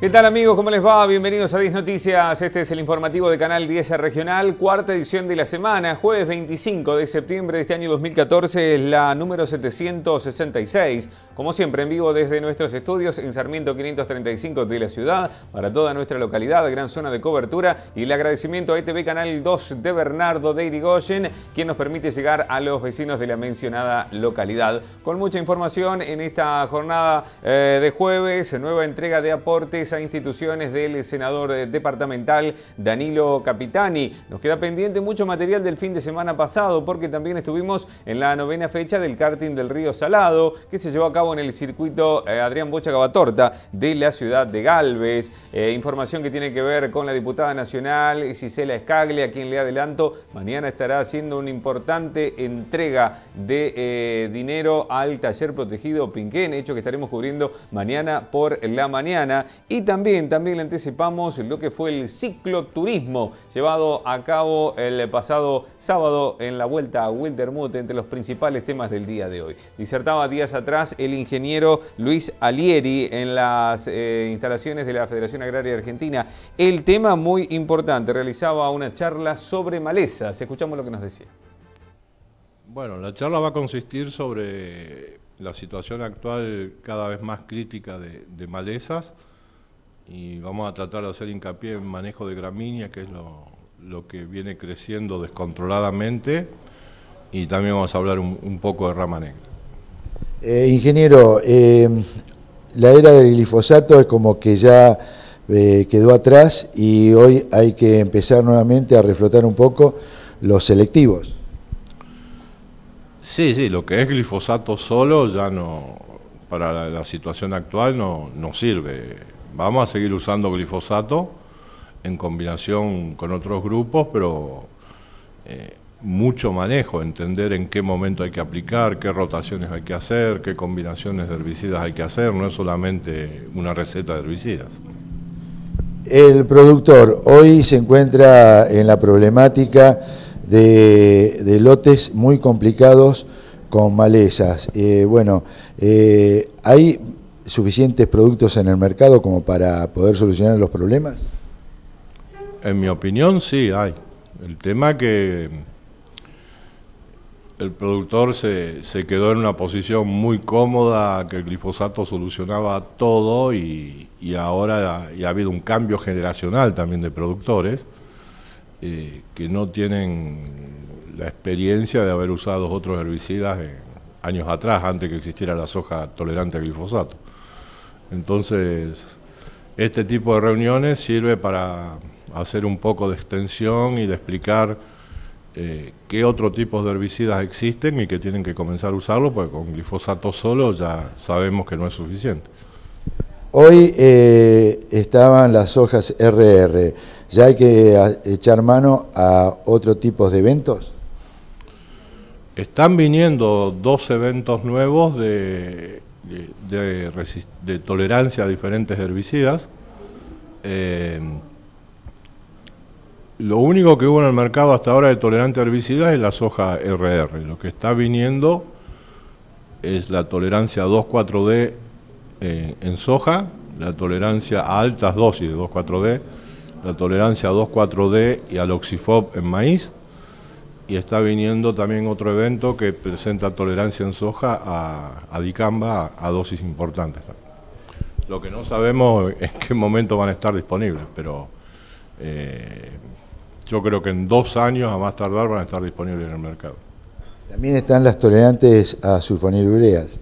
¿Qué tal amigos? ¿Cómo les va? Bienvenidos a 10 Noticias. Este es el informativo de Canal 10 Regional, cuarta edición de la semana, jueves 25 de septiembre de este año 2014, es la número 766. Como siempre, en vivo desde nuestros estudios en Sarmiento 535 de la ciudad, para toda nuestra localidad, gran zona de cobertura, y el agradecimiento a ETV Canal 2 de Bernardo de Irigoyen, quien nos permite llegar a los vecinos de la mencionada localidad. Con mucha información en esta jornada eh, de jueves, nueva entrega de aportes a instituciones del senador departamental Danilo Capitani. Nos queda pendiente mucho material del fin de semana pasado porque también estuvimos en la novena fecha del karting del Río Salado que se llevó a cabo en el circuito eh, Adrián Bocha Cavatorta de la ciudad de Galvez. Eh, información que tiene que ver con la diputada nacional Gisela Escagle, a quien le adelanto, mañana estará haciendo una importante entrega de eh, dinero al taller protegido Pinquén, hecho que estaremos cubriendo mañana por la mañana. Y también, también le anticipamos lo que fue el cicloturismo llevado a cabo el pasado sábado en la vuelta a Wildermuth entre los principales temas del día de hoy. Disertaba días atrás el ingeniero Luis Alieri en las eh, instalaciones de la Federación Agraria Argentina. El tema muy importante, realizaba una charla sobre malezas. Escuchamos lo que nos decía. Bueno, la charla va a consistir sobre la situación actual cada vez más crítica de, de malezas y vamos a tratar de hacer hincapié en manejo de gramínea, que es lo, que viene creciendo descontroladamente, y también vamos a hablar un, poco de rama negra. Eh, ingeniero, eh, la era del glifosato es como que ya eh, quedó atrás y hoy hay que empezar nuevamente a reflotar un poco los selectivos. Sí, sí, lo que es glifosato solo ya no, para la, situación actual no, no sirve Vamos a seguir usando glifosato en combinación con otros grupos, pero eh, mucho manejo, entender en qué momento hay que aplicar, qué rotaciones hay que hacer, qué combinaciones de herbicidas hay que hacer, no es solamente una receta de herbicidas. El productor hoy se encuentra en la problemática de, lotes muy complicados con malezas. Eh, bueno, eh, hay suficientes productos en el mercado como para poder solucionar los problemas? En mi opinión sí hay. El tema que el productor se, se, quedó en una posición muy cómoda, que el glifosato solucionaba todo y, y ahora ha habido un cambio generacional también de productores eh, que no tienen la experiencia de haber usado otros herbicidas años atrás, antes que existiera la soja tolerante al glifosato. Entonces, este tipo de reuniones sirve para hacer un poco de extensión y de explicar eh, qué otro tipo de herbicidas existen y que tienen que comenzar a usarlo, porque con glifosato solo ya sabemos que no es suficiente. Hoy eh, estaban las hojas RR, ¿ya hay que echar mano a otro tipo de eventos? Están viniendo dos eventos nuevos de de, tolerancia a diferentes herbicidas. Eh, lo único que hubo en el mercado hasta ahora de tolerante a herbicidas es la soja RR. Lo que está viniendo es la tolerancia a 2,4-D eh, en soja, la tolerancia a altas dosis de 2,4-D, la tolerancia a 2,4-D y al oxifob en maíz, y está viniendo también otro evento que presenta tolerancia en soja a, dicamba a, dosis importantes. Lo que no sabemos es en qué momento van a estar disponibles, pero eh, yo creo que en dos años a más tardar van a estar disponibles en el mercado. También están las tolerantes a sulfonilureas.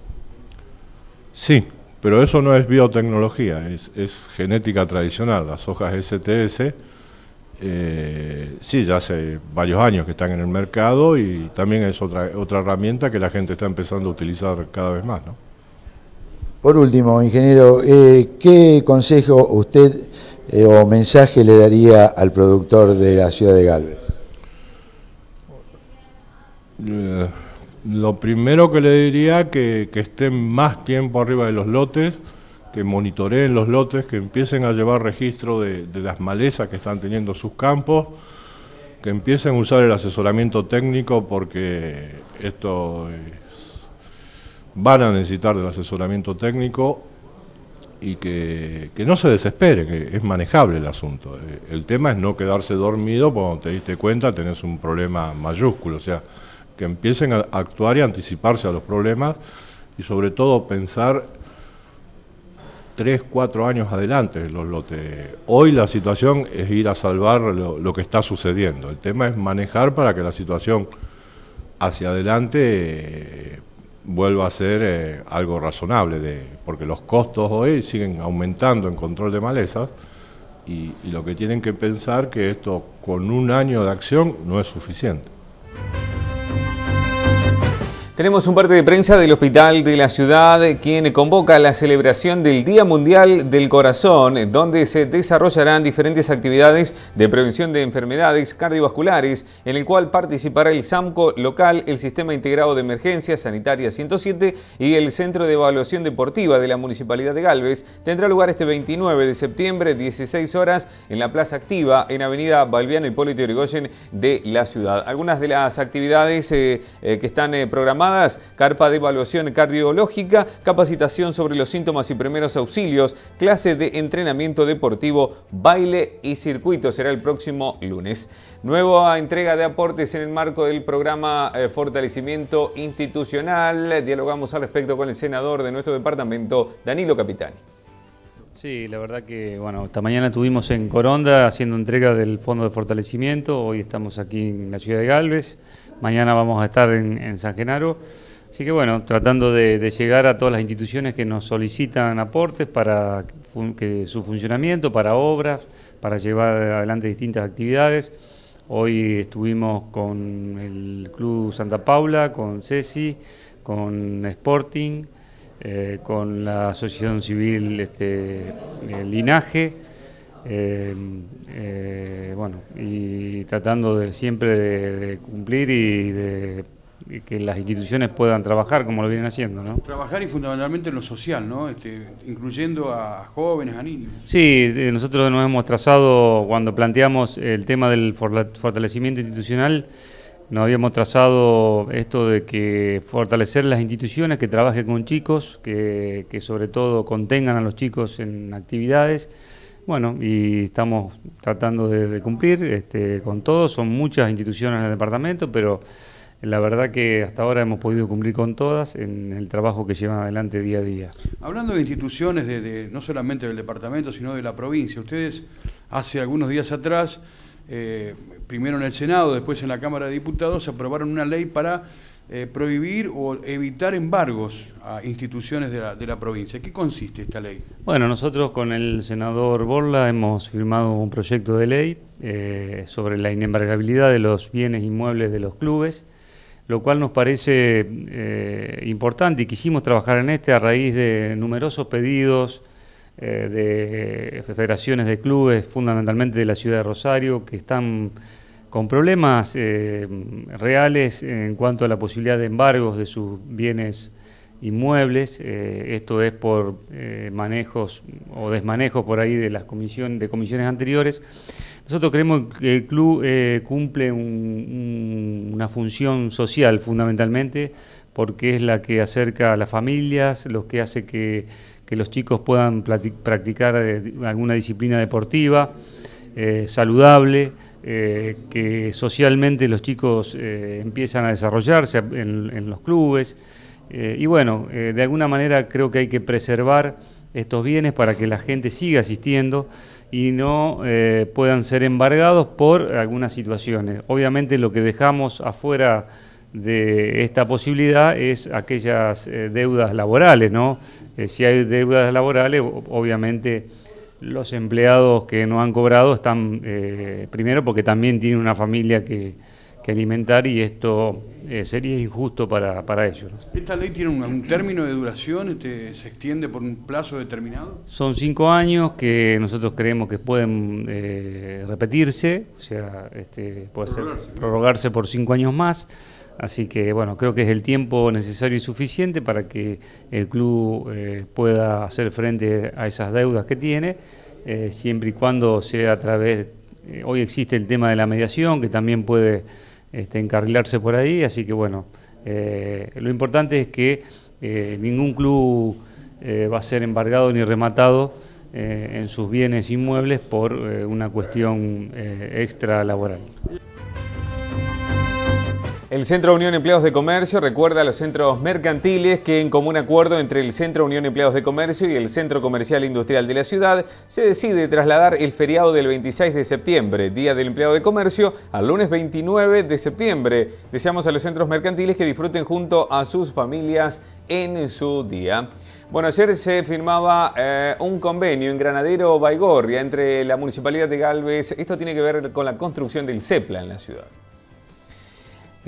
Sí, pero eso no es biotecnología, es, es genética tradicional. Las hojas STS eh, sí, ya hace varios años que están en el mercado y también es otra, otra herramienta que la gente está empezando a utilizar cada vez más. ¿no? Por último, ingeniero, eh, ¿qué consejo usted eh, o mensaje le daría al productor de la ciudad de Galvez? lo primero que le diría que, que estén más tiempo arriba de los lotes, que monitoreen los lotes, que empiecen a llevar registro de, las malezas que están teniendo sus campos, que empiecen a usar el asesoramiento técnico porque esto van a necesitar del asesoramiento técnico y que, no se desespere, que es manejable el asunto. Eh, el tema es no quedarse dormido cuando te diste cuenta tenés un problema mayúsculo, o sea, que empiecen a actuar y anticiparse a los problemas y sobre todo pensar tres, cuatro años adelante los lotes. Hoy la situación es ir a salvar lo, que está sucediendo. El tema es manejar para que la situación hacia adelante eh, vuelva a ser eh, algo razonable, porque los costos hoy siguen aumentando en control de malezas y, y lo que tienen que pensar que esto con un año de acción no es suficiente. Tenemos un parte de prensa del Hospital de la Ciudad, quien convoca la celebración del Día Mundial del Corazón, donde se desarrollarán diferentes actividades de prevención de enfermedades cardiovasculares, en el cual participará el SAMCO local, el Sistema Integrado de Emergencias Sanitaria 107 y el Centro de Evaluación Deportiva de la Municipalidad de Galvez. Tendrá lugar este 29 de septiembre, 16 horas, en la Plaza Activa, en Avenida Balbiano Hipólito Yrigoyen de la ciudad. Algunas de las actividades eh, eh, que están eh, programadas carpa de evaluación cardiológica, capacitación sobre los síntomas y primeros auxilios, clase de entrenamiento deportivo, baile y circuito. Será el próximo lunes. Nueva entrega de aportes en el marco del programa eh, Fortalecimiento Institucional. Dialogamos al respecto con el senador de nuestro departamento, Danilo Capitani. Sí, la verdad que, bueno, esta mañana estuvimos en Coronda haciendo entrega del Fondo de Fortalecimiento, hoy estamos aquí en la ciudad de Galvez, mañana vamos a estar en, San Genaro, así que bueno, tratando de, llegar a todas las instituciones que nos solicitan aportes para que su funcionamiento, para obras, para llevar adelante distintas actividades. Hoy estuvimos con el Club Santa Paula, con Ceci, con Sporting, eh, con la Asociación Civil este, Linaje, eh, eh, bueno, y tratando de, siempre de, cumplir y de que las instituciones puedan trabajar como lo vienen haciendo. ¿no? Trabajar y fundamentalmente en lo social, ¿no? Este, incluyendo a jóvenes, a niños. Sí, nosotros nos hemos trazado, cuando planteamos el tema del fortalecimiento institucional, nos habíamos trazado esto de que fortalecer las instituciones que trabajen con chicos, que, sobre todo contengan a los chicos en actividades. Bueno, y estamos tratando de, cumplir este, con todo. Son muchas instituciones en el departamento, pero la verdad que hasta ahora hemos podido cumplir con todas en el trabajo que llevan adelante día a día. Hablando de instituciones, de, no solamente del departamento, sino de la provincia, ustedes hace algunos días atrás eh, primero en el Senado, después en la Cámara de Diputados, aprobaron una ley para eh, prohibir o evitar embargos a instituciones de la, provincia. ¿Qué consiste esta ley? Bueno, nosotros con el senador Borla hemos firmado un proyecto de ley eh, sobre la inembargabilidad de los bienes inmuebles de los clubes, lo cual nos parece importante y quisimos trabajar en este a raíz de numerosos pedidos eh, de federaciones de clubes, fundamentalmente de la ciudad de Rosario, que están con problemas eh, reales en cuanto a la posibilidad de embargos de sus bienes inmuebles. Eh, esto es por manejos o desmanejos por ahí de las comisiones, de comisiones anteriores. Nosotros creemos que el club cumple una función social fundamentalmente porque es la que acerca a las familias, lo que hace que que los chicos puedan practicar eh, alguna disciplina deportiva eh, saludable, eh, que socialmente los chicos empiezan a desarrollarse en, los clubes. y bueno, de alguna manera creo que hay que preservar estos bienes para que la gente siga asistiendo y no puedan ser embargados por algunas situaciones. Obviamente lo que dejamos afuera de esta posibilidad es aquellas eh, deudas laborales, ¿no? Eh, si hay deudas laborales, obviamente los empleados que no han cobrado están, eh, primero porque también tienen una familia que, alimentar y esto sería injusto para, para ellos. ¿Esta ley tiene un, término de duración? Este, ¿Se extiende por un plazo determinado? Son cinco años que nosotros creemos que pueden repetirse, o sea, este, puede ser prorrogarse por cinco años más. Así que bueno, creo que es el tiempo necesario y suficiente para que el club eh, pueda hacer frente a esas deudas que tiene, eh, siempre y cuando sea a través, eh, hoy existe el tema de la mediación que también puede este, encarrilarse por ahí, así que bueno, lo importante es que ningún club va a ser embargado ni rematado en sus bienes inmuebles por una cuestión extra laboral. El Centro Unión Empleados de Comercio recuerda a los centros mercantiles que en común acuerdo entre el Centro Unión Empleados de Comercio y el Centro Comercial Industrial de la ciudad se decide trasladar el feriado del 26 de septiembre, Día del Empleado de Comercio, al lunes 29 de septiembre. Deseamos a los centros mercantiles que disfruten junto a sus familias en su día. Bueno, ayer se firmaba eh, un convenio en Granadero Baigorria entre la Municipalidad de Galvez. Esto tiene que ver con la construcción del CEPLA en la ciudad.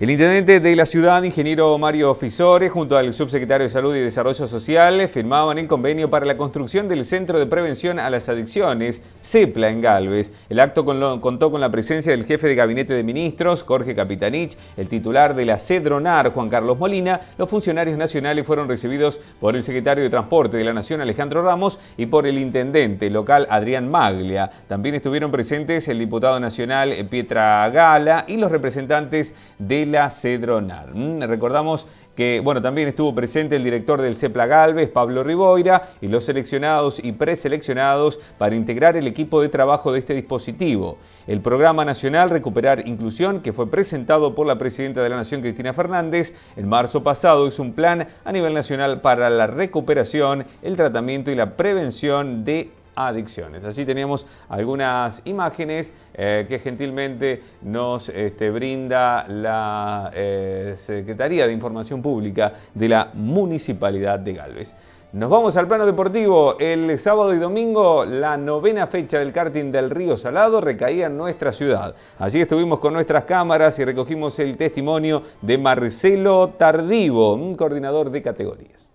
El intendente de la ciudad, ingeniero Mario Fisore, junto al subsecretario de Salud y Desarrollo Social, firmaban el convenio para la construcción del Centro de Prevención a las Adicciones, CEPLA, en Galvez. El acto contó con la presencia del jefe de Gabinete de Ministros, Jorge Capitanich, el titular de la CEDRONAR, Juan Carlos Molina. Los funcionarios nacionales fueron recibidos por el secretario de Transporte de la Nación, Alejandro Ramos, y por el intendente local, Adrián Maglia. También estuvieron presentes el diputado nacional, Pietra Gala, y los representantes de la Cedronar. Mm, recordamos que bueno, también estuvo presente el director del CEPLA Galvez, Pablo Riboira, y los seleccionados y preseleccionados para integrar el equipo de trabajo de este dispositivo. El Programa Nacional Recuperar Inclusión, que fue presentado por la Presidenta de la Nación, Cristina Fernández, en marzo pasado, es un plan a nivel nacional para la recuperación, el tratamiento y la prevención de adicciones. Allí teníamos algunas imágenes eh, que gentilmente nos este, brinda la eh, Secretaría de Información Pública de la Municipalidad de Galvez. Nos vamos al plano deportivo. El sábado y domingo, la novena fecha del karting del Río Salado recaía en nuestra ciudad. Allí estuvimos con nuestras cámaras y recogimos el testimonio de Marcelo Tardivo, un coordinador de categorías.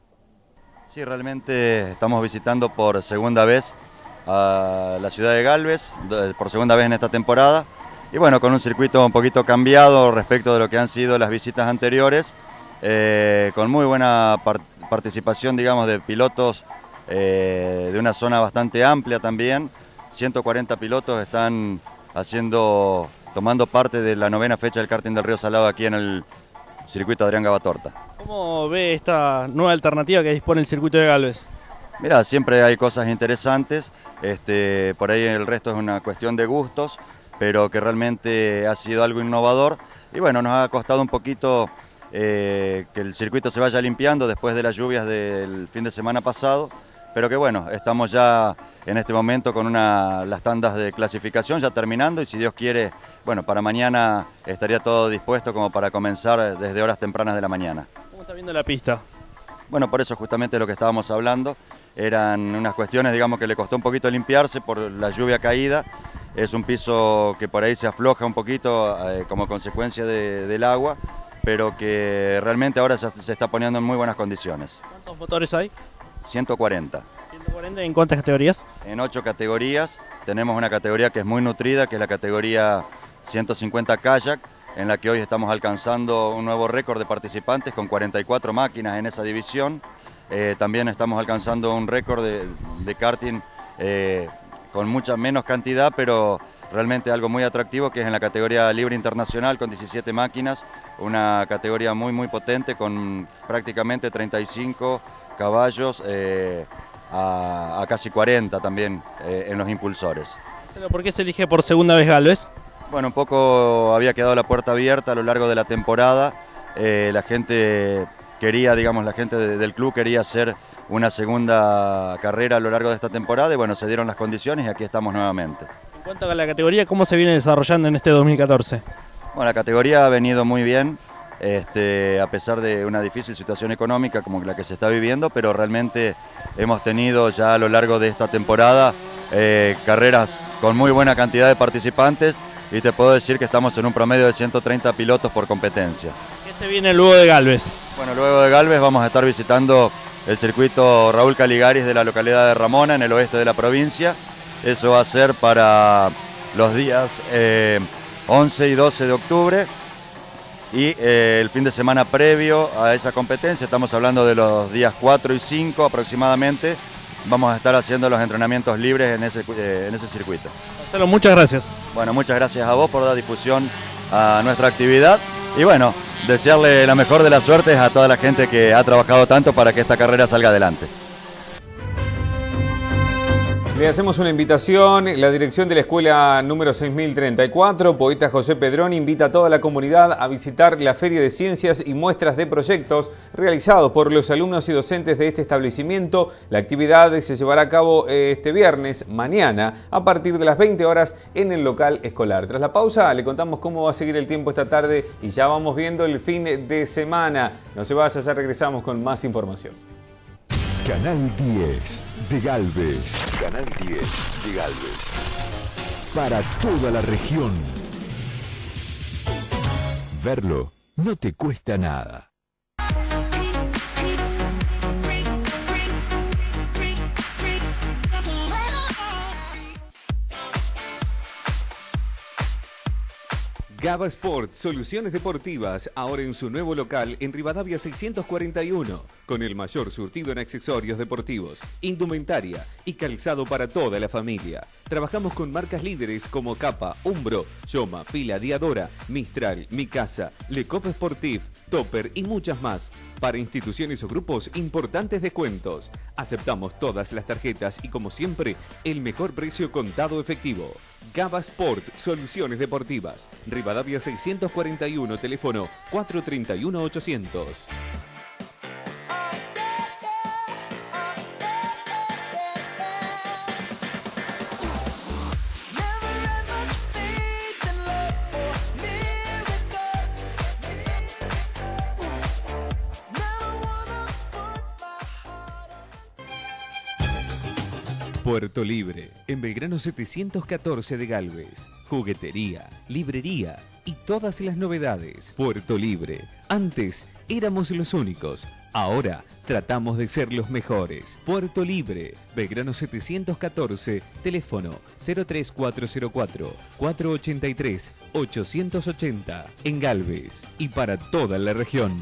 Sí, realmente estamos visitando por segunda vez a la ciudad de Galvez por segunda vez en esta temporada. Y bueno, con un circuito un poquito cambiado respecto de lo que han sido las visitas anteriores, eh, con muy buena participación, digamos, de pilotos eh, de una zona bastante amplia también. 140 pilotos están haciendo, tomando parte de la novena fecha del karting del Río Salado aquí en el circuito Adrián Gavatorta. ¿Cómo ve esta nueva alternativa que dispone el circuito de Galvez? Mira, siempre hay cosas interesantes, este, por ahí el resto es una cuestión de gustos, pero que realmente ha sido algo innovador y bueno, nos ha costado un poquito eh, que el circuito se vaya limpiando después de las lluvias del fin de semana pasado, pero que bueno, estamos ya en este momento con una, las tandas de clasificación ya terminando y si Dios quiere, bueno, para mañana estaría todo dispuesto como para comenzar desde horas tempranas de la mañana. ¿Cómo está viendo la pista? Bueno, por eso justamente lo que estábamos hablando, eran unas cuestiones, digamos, que le costó un poquito limpiarse por la lluvia caída. Es un piso que por ahí se afloja un poquito eh, como consecuencia del agua, pero que realmente ahora se, está poniendo en muy buenas condiciones. ¿Cuántos motores hay? 140. ¿140 en cuántas categorías? En ocho categorías. Tenemos una categoría que es muy nutrida, que es la categoría 150 kayak, en la que hoy estamos alcanzando un nuevo récord de participantes con 44 máquinas en esa división. Eh, también estamos alcanzando un récord de, karting eh, con mucha menos cantidad, pero realmente algo muy atractivo, que es en la categoría libre internacional con 17 máquinas, una categoría muy muy potente con prácticamente 35 caballos eh, a, casi 40 también en los impulsores. ¿Por qué se elige por segunda vez Galvez? Bueno, un poco había quedado la puerta abierta a lo largo de la temporada, la gente quería, digamos, la gente del club quería hacer una segunda carrera a lo largo de esta temporada y bueno, se dieron las condiciones y aquí estamos nuevamente. En cuanto a la categoría, ¿cómo se viene desarrollando en este 2014? Bueno, la categoría ha venido muy bien, este, a pesar de una difícil situación económica como la que se está viviendo, pero realmente hemos tenido ya a lo largo de esta temporada eh, carreras con muy buena cantidad de participantes y te puedo decir que estamos en un promedio de 130 pilotos por competencia. ¿Qué se viene luego de Galvez? Bueno, luego de Galvez vamos a estar visitando el circuito Raúl Caligaris de la localidad de Ramona, en el oeste de la provincia. Eso va a ser para los días 11 eh, y 12 de octubre. Y eh, el fin de semana previo a esa competencia, estamos hablando de los días 4 y 5 aproximadamente, vamos a estar haciendo los entrenamientos libres en ese, eh, en ese circuito. Marcelo, muchas gracias. Bueno, muchas gracias a vos por dar difusión a nuestra actividad. Y bueno, desearle la mejor de las suertes a toda la gente que ha trabajado tanto para que esta carrera salga adelante. Le hacemos una invitación. La dirección de la escuela número 6034, Poeta José Pedrón, invita a toda la comunidad a visitar la Feria de Ciencias y muestras de proyectos realizados por los alumnos y docentes de este establecimiento. La actividad se llevará a cabo este viernes, mañana, a partir de las 20 horas en el local escolar. Tras la pausa, le contamos cómo va a seguir el tiempo esta tarde y ya vamos viendo el fin de semana. No se vaya, ya regresamos con más información. Canal 10 de Galvez. Canal 10 de Galvez. Para toda la región. Verlo no te cuesta nada. Gaba Sport, soluciones deportivas, ahora en su nuevo local en Rivadavia 641, con el mayor surtido en accesorios deportivos, indumentaria y calzado para toda la familia. Trabajamos con marcas líderes como Capa, Umbro, Yoma, Pila, Diadora, Mistral, Mi Casa, Le Cop Sportif, Topper y muchas más. Para instituciones o grupos, importantes descuentos. Aceptamos todas las tarjetas y como siempre, el mejor precio contado efectivo. Gaba Sport, soluciones deportivas. Rivadavia 641, teléfono 431-800. Puerto Libre, en Belgrano 714 de Galvez. Juguetería, librería y todas las novedades. Puerto Libre. Antes éramos los únicos. Ahora tratamos de ser los mejores. Puerto Libre, Belgrano 714, teléfono 03404 483 880 en Galvez y para toda la región.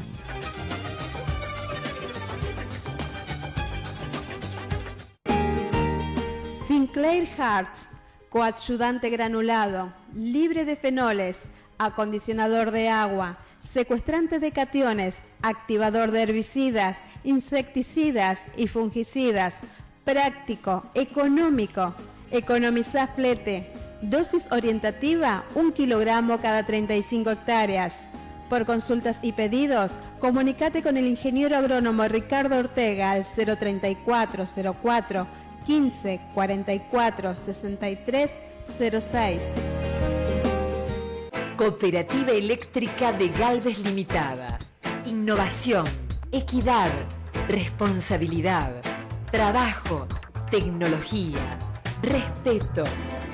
Sinclair Hearts, coayudante granulado, libre de fenoles, acondicionador de agua, secuestrante de cationes, activador de herbicidas, insecticidas y fungicidas, práctico, económico, economiza flete, dosis orientativa, un kilogramo cada 35 hectáreas. Por consultas y pedidos, comunícate con el ingeniero agrónomo Ricardo Ortega al 03404 15 44 63 06. Cooperativa Eléctrica de Galvez Limitada. Innovación, equidad, responsabilidad, trabajo, tecnología, respeto,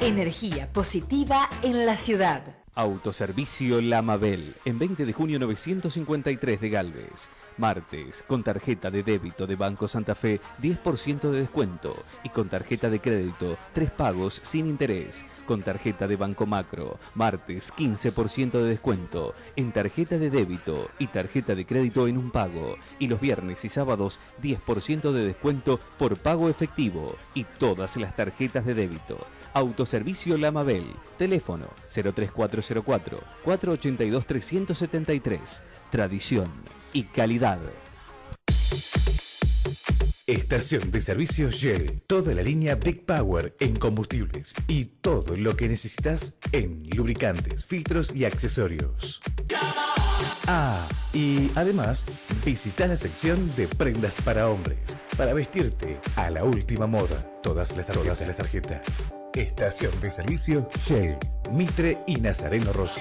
energía positiva en la ciudad. Autoservicio La Mabel, en 20 de junio 953 de Galvez. Martes, con tarjeta de débito de Banco Santa Fe, 10% de descuento. Y con tarjeta de crédito, tres pagos sin interés. Con tarjeta de Banco Macro, martes, 15% de descuento. En tarjeta de débito y tarjeta de crédito en un pago. Y los viernes y sábados, 10% de descuento por pago efectivo. Y todas las tarjetas de débito. Autoservicio La Mabel. Teléfono 03404 482 373. Tradición y calidad. Estación de servicio Shell. Toda la línea Big Power en combustibles y todo lo que necesitas en lubricantes, filtros y accesorios. Ah, y además, visita la sección de prendas para hombres para vestirte a la última moda. Todas las tarjetas. Todas las tarjetas. Estación de servicio Shell, Mitre y Nazareno Rosso.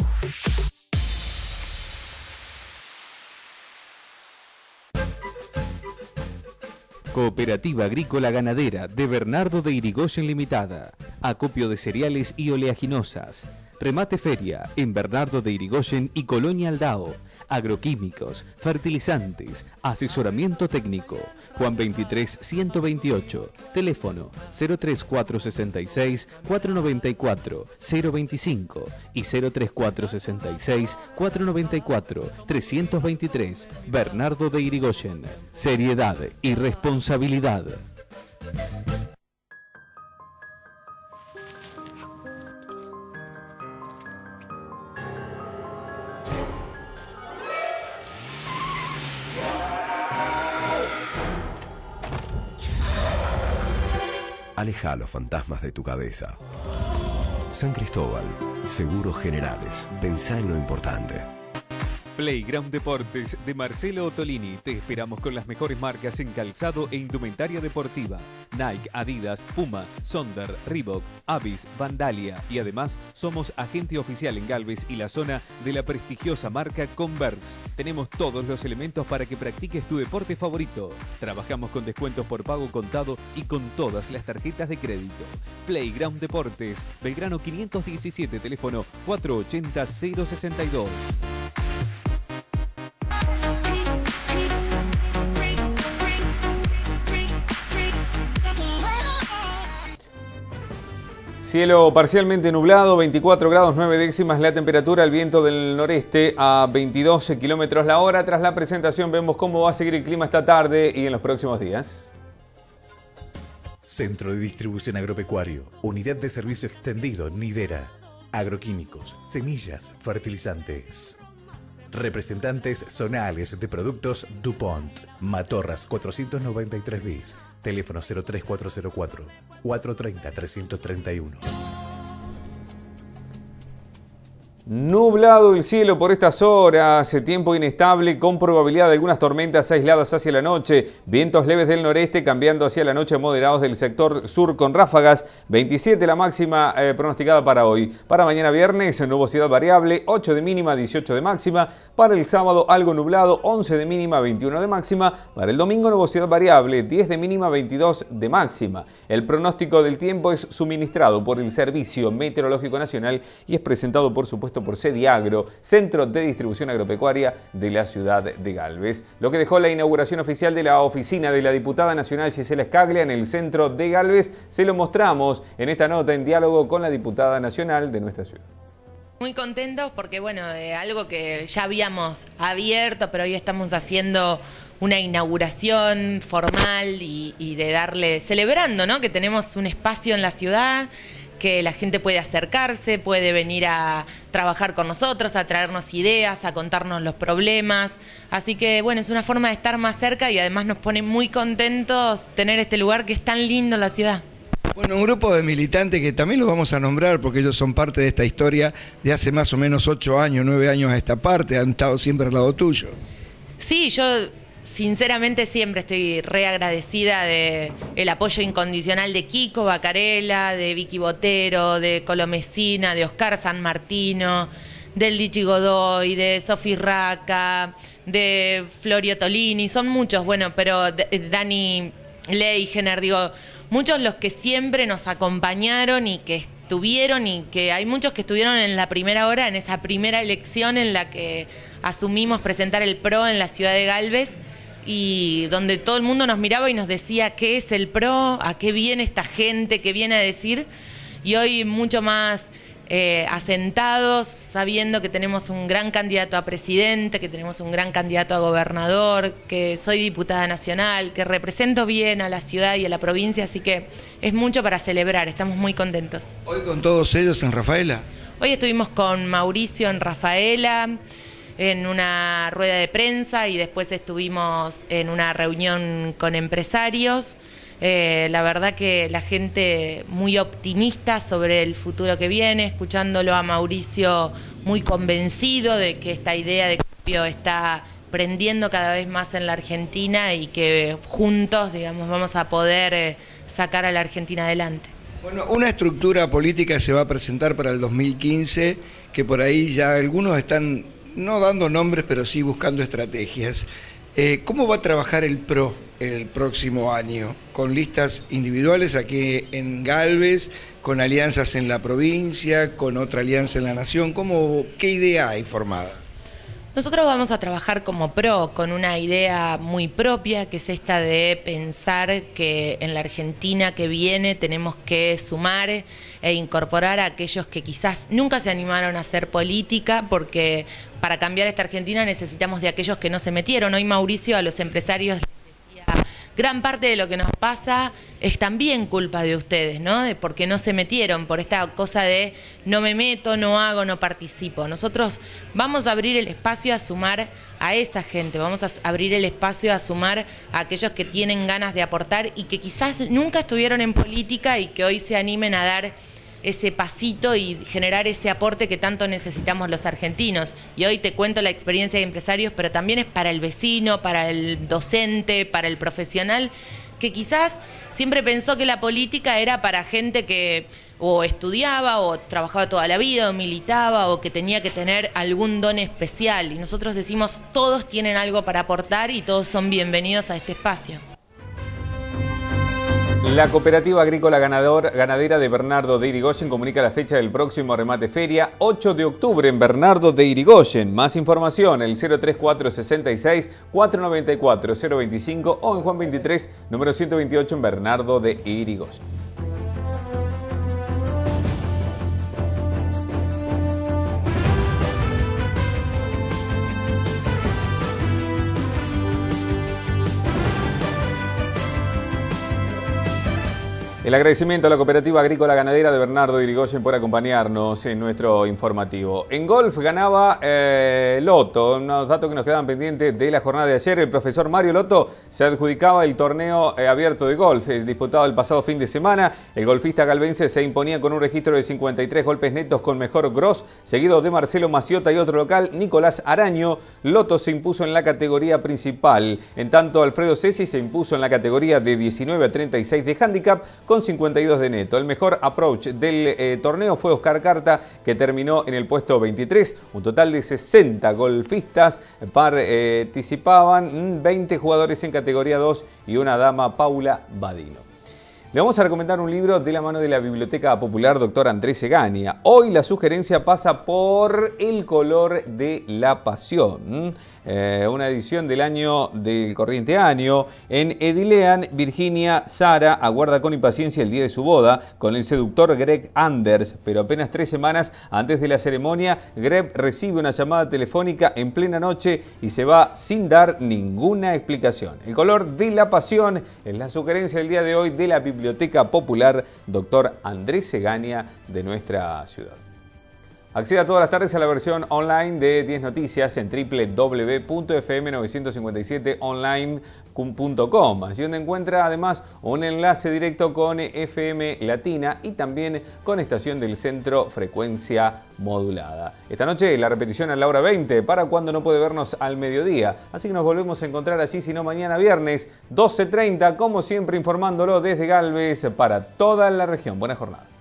Cooperativa Agrícola Ganadera de Bernardo de Irigoyen Limitada. Acopio de cereales y oleaginosas. Remate Feria en Bernardo de Irigoyen y Colonia Aldao. Agroquímicos, fertilizantes, asesoramiento técnico. Juan 23 128. Teléfono 03466 494 025 y 03466 494 323. Bernardo de Irigoyen. Seriedad y responsabilidad. Aleja los fantasmas de tu cabeza. San Cristóbal, Seguros Generales. Pensá en lo importante. Playground Deportes de Marcelo Ottolini. Te esperamos con las mejores marcas en calzado e indumentaria deportiva. Nike, Adidas, Puma, Sonder, Reebok, Avis, Vandalia. Y además somos agente oficial en Galvez y la zona de la prestigiosa marca Converse. Tenemos todos los elementos para que practiques tu deporte favorito. Trabajamos con descuentos por pago contado y con todas las tarjetas de crédito. Playground Deportes, Belgrano 517, teléfono 480 062. Cielo parcialmente nublado, 24 grados 9 décimas la temperatura, el viento del noreste a 22 kilómetros la hora. Tras la presentación vemos cómo va a seguir el clima esta tarde y en los próximos días. Centro de Distribución Agropecuario, Unidad de Servicio Extendido, Nidera, Agroquímicos, Semillas, Fertilizantes. Representantes zonales de productos DuPont, Matorras 493 bis, teléfono 03404 430 Nublado el cielo por estas horas, tiempo inestable con probabilidad de algunas tormentas aisladas hacia la noche, vientos leves del noreste cambiando hacia la noche moderados del sector sur con ráfagas, 27 la máxima eh, pronosticada para hoy. Para mañana viernes, nubosidad variable, 8 de mínima, 18 de máxima. Para el sábado algo nublado, 11 de mínima, 21 de máxima. Para el domingo nubosidad variable, 10 de mínima, 22 de máxima. El pronóstico del tiempo es suministrado por el Servicio Meteorológico Nacional y es presentado por supuesto por Sediagro, Centro de Distribución Agropecuaria de la ciudad de Galvez. Lo que dejó la inauguración oficial de la oficina de la diputada nacional Gisela Scaglia en el centro de Galvez, se lo mostramos en esta nota en diálogo con la diputada nacional de nuestra ciudad. Muy contentos porque, bueno, de algo que ya habíamos abierto, pero hoy estamos haciendo una inauguración formal y, y de darle, celebrando, ¿no? Que tenemos un espacio en la ciudad que la gente puede acercarse, puede venir a trabajar con nosotros, a traernos ideas, a contarnos los problemas. Así que bueno, es una forma de estar más cerca y además nos pone muy contentos tener este lugar que es tan lindo en la ciudad. Bueno, un grupo de militantes que también los vamos a nombrar porque ellos son parte de esta historia de hace más o menos ocho años, nueve años a esta parte, han estado siempre al lado tuyo. Sí, yo sinceramente siempre estoy re agradecida de el apoyo incondicional de Kiko Bacarela, de Vicky Botero, de Colomesina, de Oscar San Martino, del Lichi Godoy, de Sofi Raca, de Florio Tolini, son muchos, bueno, pero Dani Leigener, digo, muchos los que siempre nos acompañaron y que estuvieron y que hay muchos que estuvieron en la primera hora, en esa primera elección en la que asumimos presentar el PRO en la ciudad de Galvez y donde todo el mundo nos miraba y nos decía qué es el PRO, a qué viene esta gente, qué viene a decir. Y hoy mucho más eh, asentados, sabiendo que tenemos un gran candidato a presidente, que tenemos un gran candidato a gobernador, que soy diputada nacional, que represento bien a la ciudad y a la provincia, así que es mucho para celebrar, estamos muy contentos. Hoy con todos ellos en Rafaela. Hoy estuvimos con Mauricio en Rafaela en una rueda de prensa y después estuvimos en una reunión con empresarios. Eh, la verdad que la gente muy optimista sobre el futuro que viene, escuchándolo a Mauricio muy convencido de que esta idea de cambio está prendiendo cada vez más en la Argentina y que juntos, digamos, vamos a poder eh, sacar a la Argentina adelante. Bueno, una estructura política se va a presentar para el 2015, que por ahí ya algunos están no dando nombres, pero sí buscando estrategias. Eh, ¿Cómo va a trabajar el PRO el próximo año? ¿Con listas individuales aquí en Galvez, con alianzas en la provincia, con otra alianza en la nación? ¿Cómo, ¿Qué idea hay formada? Nosotros vamos a trabajar como PRO con una idea muy propia, que es esta de pensar que en la Argentina que viene tenemos que sumar e incorporar a aquellos que quizás nunca se animaron a hacer política, porque para cambiar esta Argentina necesitamos de aquellos que no se metieron. Hoy Mauricio a los empresarios gran parte de lo que nos pasa es también culpa de ustedes, ¿no? De porque no se metieron, por esta cosa de no me meto, no hago, no participo. Nosotros vamos a abrir el espacio a sumar a esa gente, vamos a abrir el espacio a sumar a aquellos que tienen ganas de aportar y que quizás nunca estuvieron en política y que hoy se animen a dar ese pasito y generar ese aporte que tanto necesitamos los argentinos. Y hoy te cuento la experiencia de empresarios, pero también es para el vecino, para el docente, para el profesional, que quizás siempre pensó que la política era para gente que o estudiaba o trabajaba toda la vida o militaba o que tenía que tener algún don especial. Y nosotros decimos, todos tienen algo para aportar y todos son bienvenidos a este espacio. La Cooperativa Agrícola Ganadera de Bernardo de Irigoyen comunica la fecha del próximo remate feria, 8 de octubre en Bernardo de Irigoyen. Más información, el 03466 494 025 o en Juan 23, número 128 en Bernardo de Irigoyen. El agradecimiento a la Cooperativa Agrícola Ganadera de Bernardo Irigoyen por acompañarnos en nuestro informativo. En golf ganaba eh, Loto, unos datos que nos quedaban pendientes de la jornada de ayer. El profesor Mario Loto se adjudicaba el torneo eh, abierto de golf, disputado el pasado fin de semana. El golfista galvense se imponía con un registro de 53 golpes netos con mejor gross, seguido de Marcelo Maciota y otro local, Nicolás Araño. Loto se impuso en la categoría principal. En tanto, Alfredo Cesi se impuso en la categoría de 19 a 36 de handicap con 52 de neto. El mejor approach del eh, torneo fue Oscar Carta, que terminó en el puesto 23. Un total de 60 golfistas participaban, 20 jugadores en categoría 2 y una dama, Paula Badino. Le vamos a recomendar un libro de la mano de la Biblioteca Popular Doctor Andrés Egania. Hoy la sugerencia pasa por El color de la pasión. Eh, una edición del año del corriente año. En Edilean, Virginia Sara aguarda con impaciencia el día de su boda con el seductor Greg Anders, pero apenas tres semanas antes de la ceremonia, Greg recibe una llamada telefónica en plena noche y se va sin dar ninguna explicación. El color de la pasión es la sugerencia del día de hoy de la Biblioteca Popular Doctor Andrés Segania de nuestra ciudad. Acceda todas las tardes a la versión online de 10 Noticias en www.fm957online.com, así donde encuentra además un enlace directo con FM Latina y también con estación del centro frecuencia modulada. Esta noche la repetición a la hora 20 para cuando no puede vernos al mediodía, así que nos volvemos a encontrar allí, si no mañana viernes 12.30, como siempre informándolo desde Galvez para toda la región. Buena jornada.